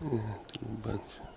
Нет, не. Ну,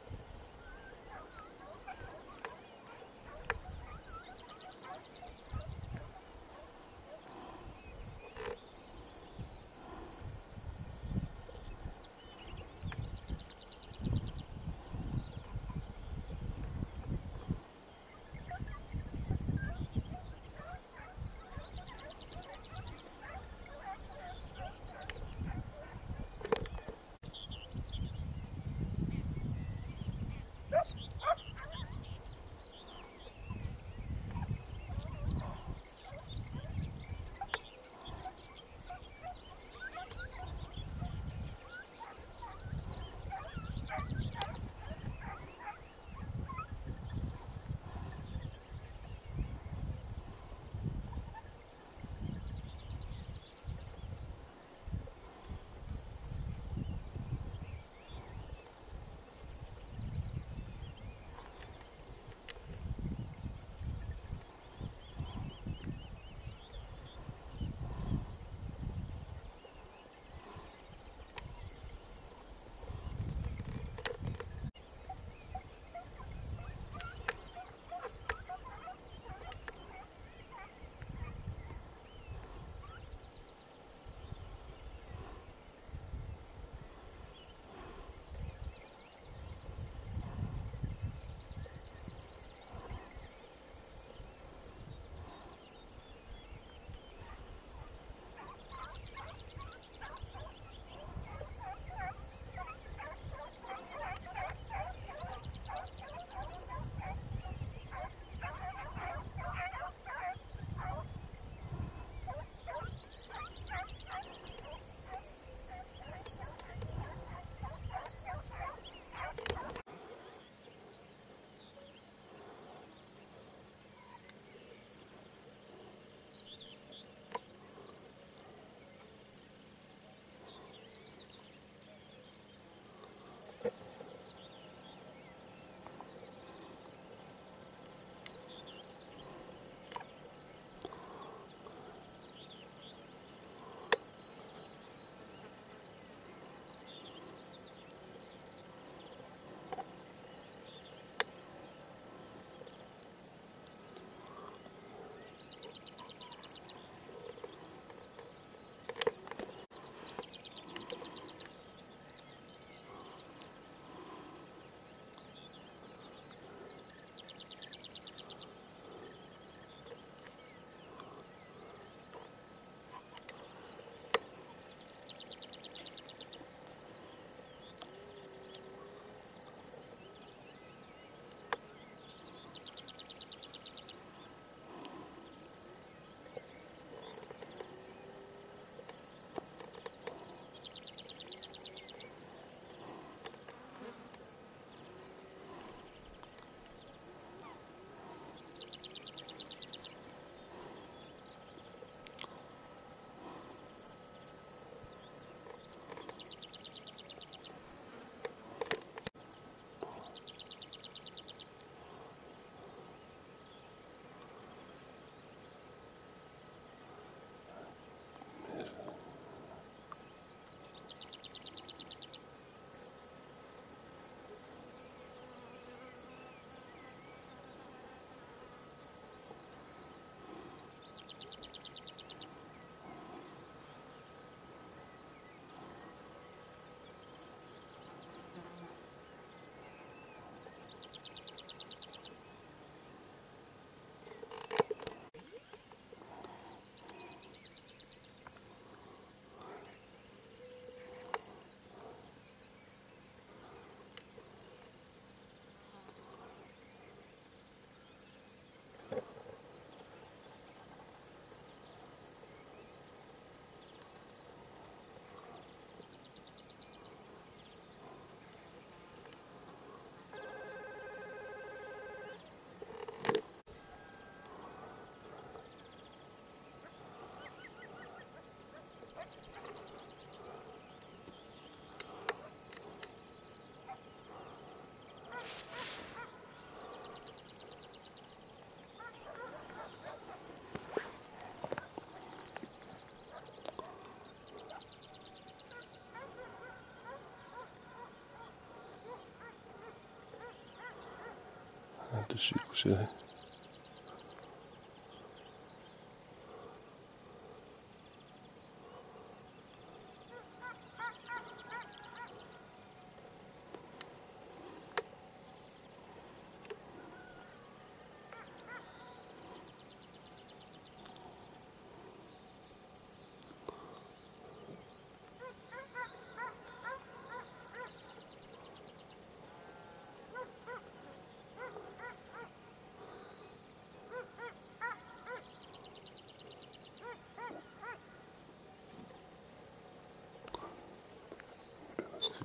Chico.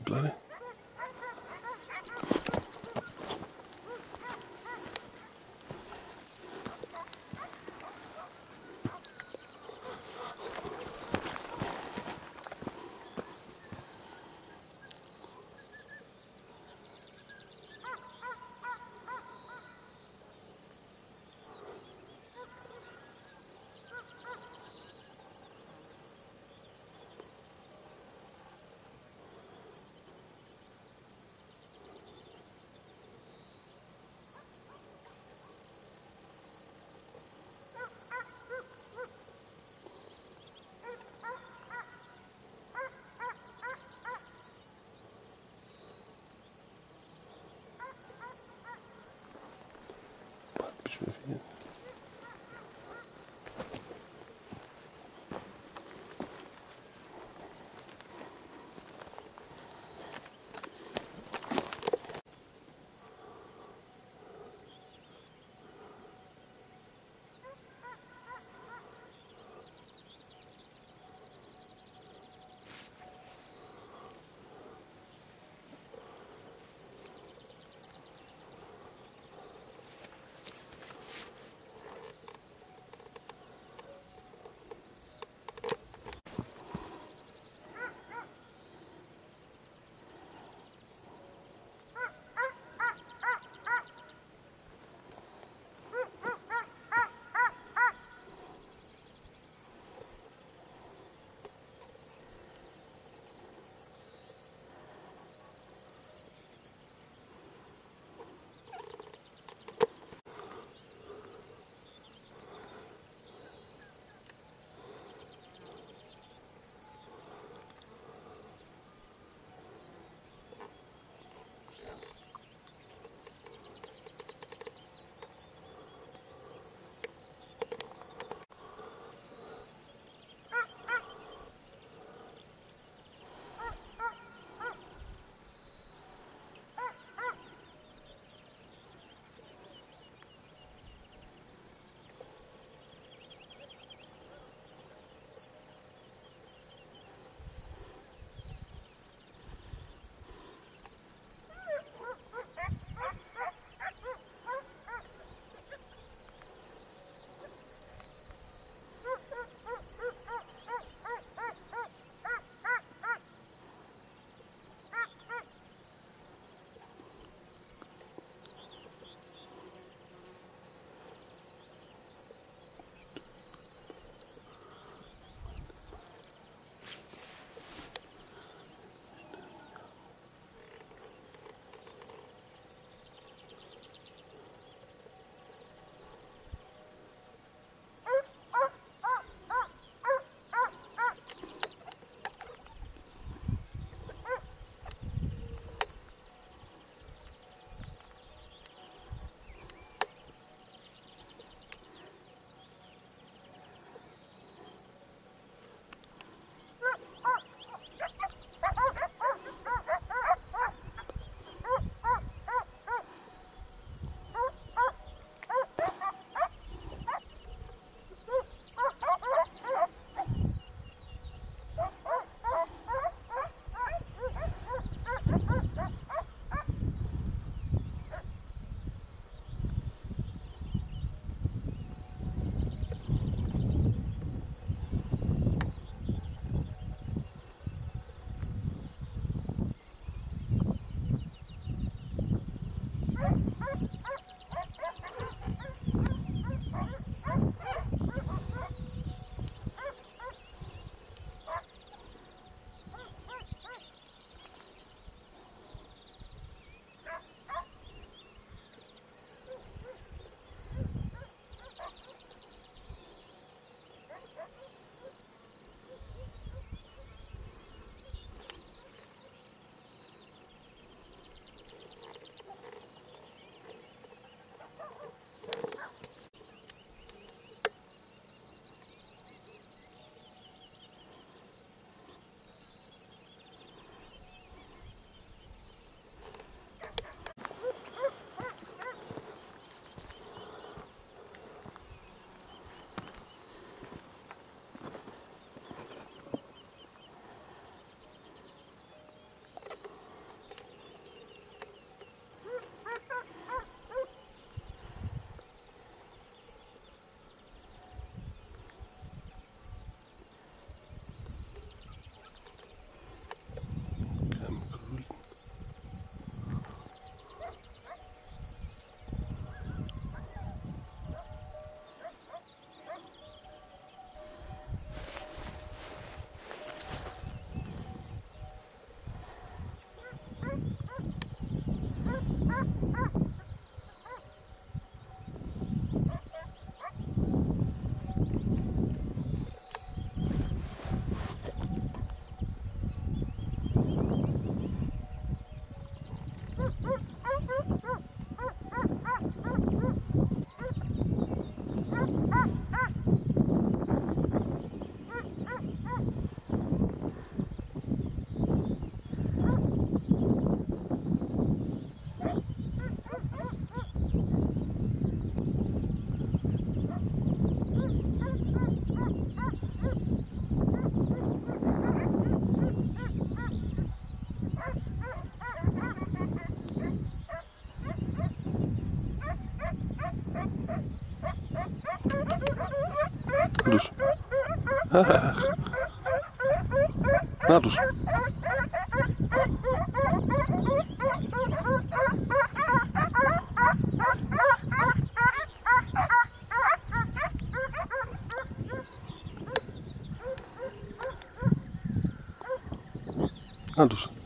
bloody. Na dusz. Na dusz.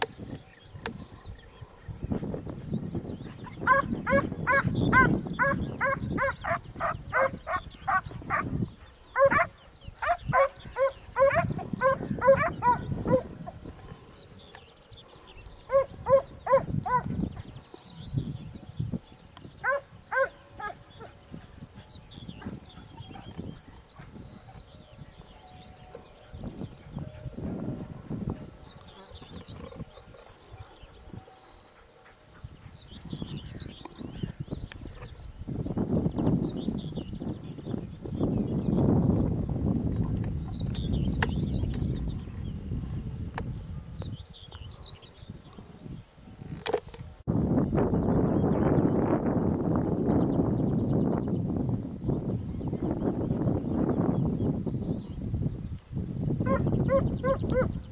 Oh, oh, oh.